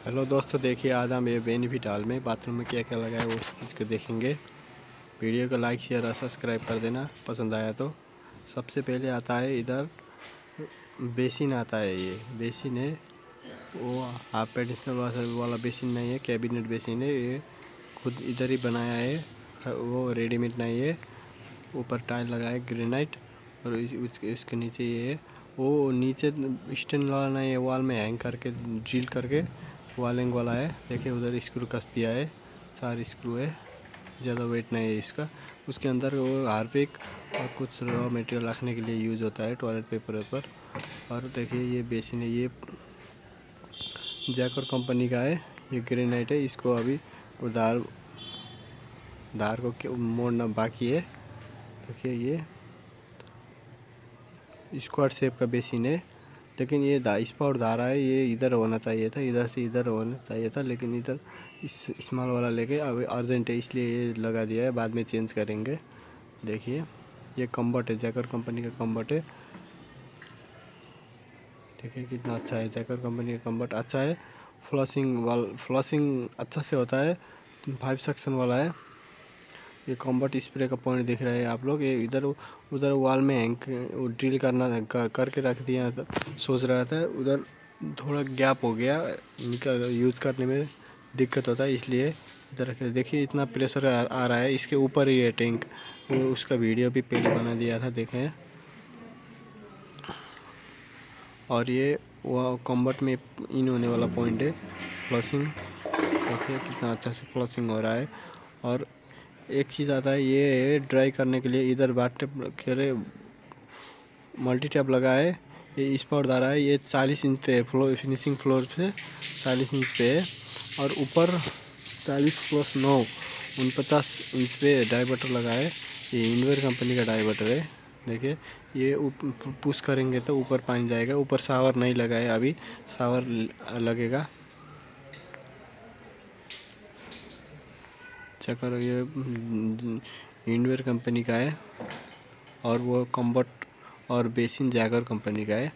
Hello दोस्तों, देखिए आज हम ये बेनिफिट हॉल में बाथरूम में क्या क्या लगा है वो उस चीज़ को देखेंगे। वीडियो को लाइक शेयर और सब्सक्राइब कर देना, पसंद आया तो। सबसे पहले आता है इधर, बेसिन आता है ये। बेसिन है, वो हाफ़ एडिशनल वाला बेसिन नहीं है कैबिनेट बेसिन है ये। खुद इधर ही बनाया है, वो रेडीमेड नहीं है। ऊपर टाइल लगा है ग्रेनाइट और उसके उसके नीचे ये वो नीचे स्टैंड वाला नहीं है वॉल में हैंग करके ड्रिल करके। वालिंग वाला है। देखिए, उधर स्क्रू कस दिया है। चार स्क्रू है। ज़्यादा वेट नहीं है इसका। उसके अंदर वो हार्पिक और कुछ रॉ मटेरियल रखने के लिए यूज़ होता है टॉयलेट पेपर पर। और देखिए, ये बेसिन है ये जैकर कंपनी का है। ये ग्रेनाइट है। इसको अभी उधार धार को मोड़ना बाकी है? देखिए, ये स्क्वाड शेप का बेसिन है। लेकिन ये इस पर धारा है, ये इधर होना चाहिए था, इधर से इधर होना चाहिए था, लेकिन इधर इस स्मॉल वाला लेके अब अर्जेंट है, इसलिए ये लगा दिया है, बाद में चेंज करेंगे। देखिए, ये कम्बट है जैकर कंपनी का कम्बट है। देखिए कितना अच्छा है जैकर कंपनी का कम्बट अच्छा है। फ्लशिंग वाल फ्लशिंग अच्छा से होता है फाइव सेक्शन वाला है। ये कॉम्बट स्प्रे का पॉइंट दिख रहा है आप लोग। ये इधर उधर वॉल में हैंग ड्रिल करना कर, करके रख दिया था सोच रहा था। उधर थोड़ा गैप हो गया निकल यूज़ करने में दिक्कत होता है इसलिए इधर देखिए इतना प्रेशर आ, आ रहा है इसके ऊपर ही है टैंक उसका वीडियो भी पहले बना दिया था देखें। और ये वो कॉम्बट में इन होने वाला पॉइंट है फ्लशिंग देखिए कितना अच्छा से फ्लशिंग हो रहा है। और एक चीज़ आता है ये ड्राई करने के लिए इधर बाट खेरे मल्टी टैप लगा है ये इस पर डाला है, ये चालीस इंच पे फ्लोर फिनिशिंग फ्लोर पे चालीस इंच पे है, और ऊपर चालीस प्लस नौ, उनपचास इंच पे डाइवर्टर लगा है ये इनवेयर कंपनी का डाइवर्टर है, देखिए, ये पुश करेंगे तो ऊपर पानी जाएगा, ऊपर सावर नहीं लगा है अभी सावर लगेगा। चक्कर ये इंडवेयर कंपनी का है और वो कम्बट और बेसिन जैगर कंपनी का है।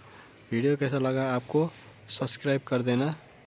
वीडियो कैसा लगा आपको, सब्सक्राइब कर देना।